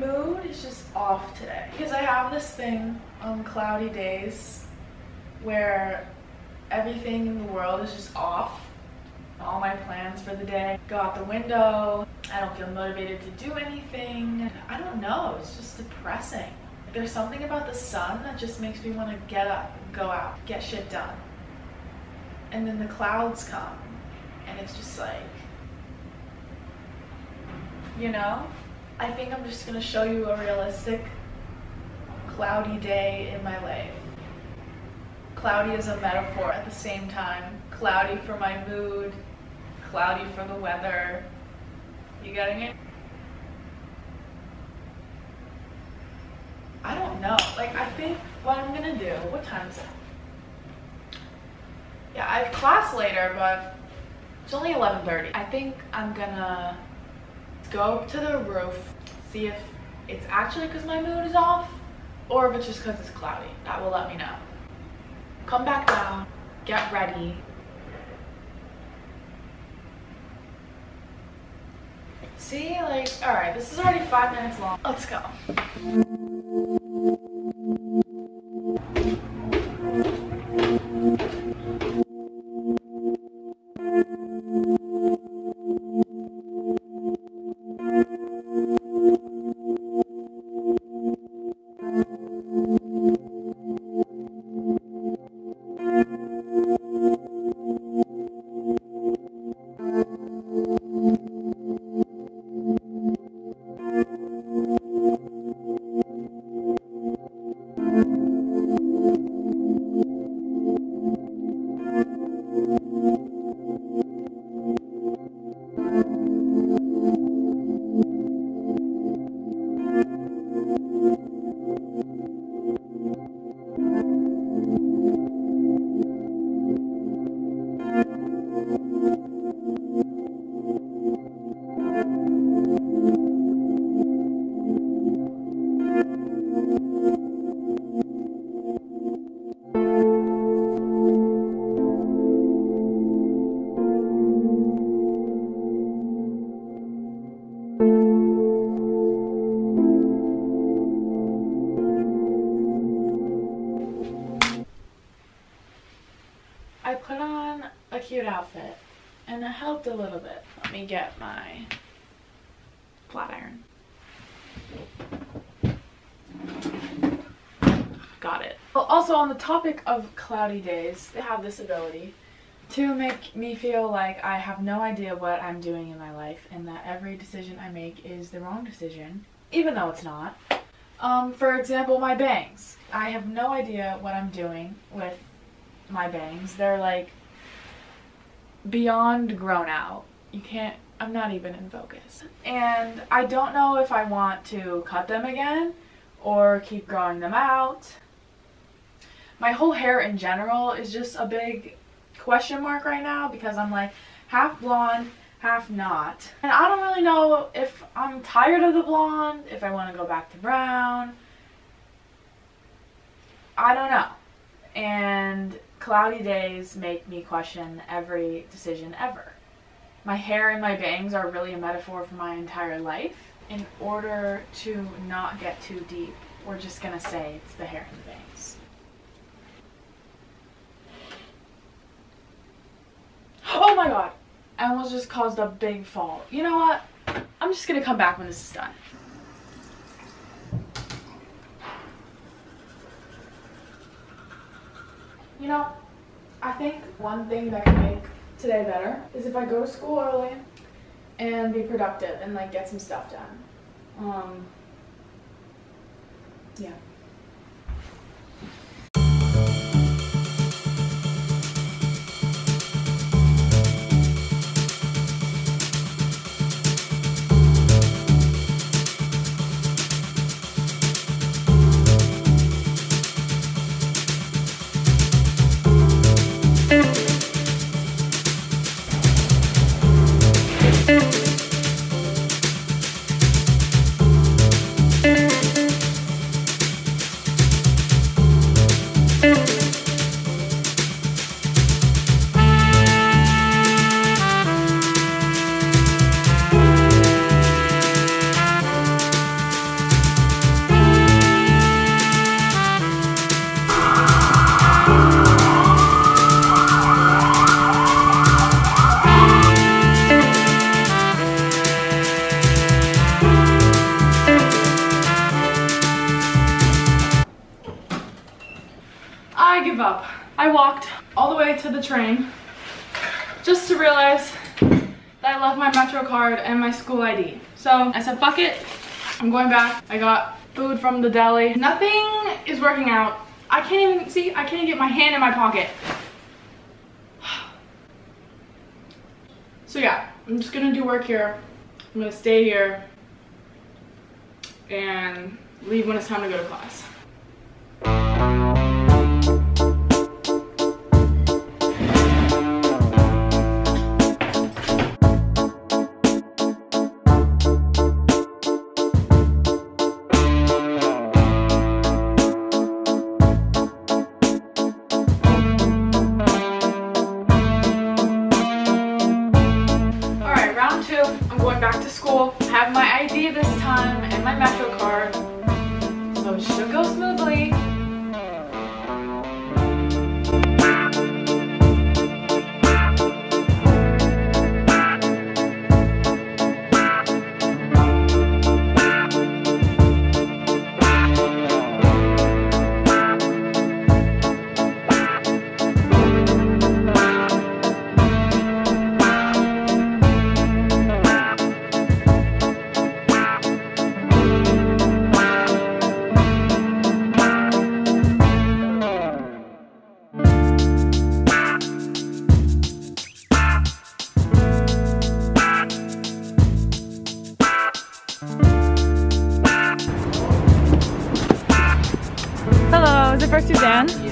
mood is just off today because I have this thing on cloudy days where everything in the world is just off. All my plans for the day go out the window. I don't feel motivated to do anything. I don't know, it's just depressing. There's something about the sun that just makes me want to get up, go out, get shit done. And then the clouds come, and it's just like, you know? I think I'm just gonna show you a realistic cloudy day in my life. Cloudy is a metaphor at the same time. Cloudy for my mood, cloudy for the weather. You getting it? I don't know. Like, I think what I'm gonna do, what time is it? Yeah, I have class later, but it's only 11.30. I think I'm gonna go up to the roof, see if it's actually because my mood is off, or if it's just because it's cloudy. That will let me know. Come back down, get ready. See, like, all right, this is already five minutes long. Let's go. Cute outfit and it helped a little bit. Let me get my flat iron. Got it. Well, also on the topic of cloudy days, they have this ability to make me feel like I have no idea what I'm doing in my life and that every decision I make is the wrong decision, even though it's not. Um, for example, my bangs. I have no idea what I'm doing with my bangs. They're like beyond grown out. You can't, I'm not even in focus. And I don't know if I want to cut them again or keep growing them out. My whole hair in general is just a big question mark right now because I'm like half blonde, half not. And I don't really know if I'm tired of the blonde, if I want to go back to brown. I don't know. And cloudy days make me question every decision ever. My hair and my bangs are really a metaphor for my entire life. In order to not get too deep, we're just gonna say it's the hair and the bangs. Oh my god! I almost just caused a big fall. You know what? I'm just gonna come back when this is done. You know, I think one thing that can make today better is if I go to school early and be productive and like get some stuff done. Um, yeah. I walked all the way to the train just to realize that I left my Metro card and my school ID. So I said, fuck it, I'm going back. I got food from the deli. Nothing is working out. I can't even, see, I can't even get my hand in my pocket. So yeah, I'm just gonna do work here. I'm gonna stay here and leave when it's time to go to class. I'm going back to school. I have my ID this time and my Metro card. So it should go smoothly. For Suzanne?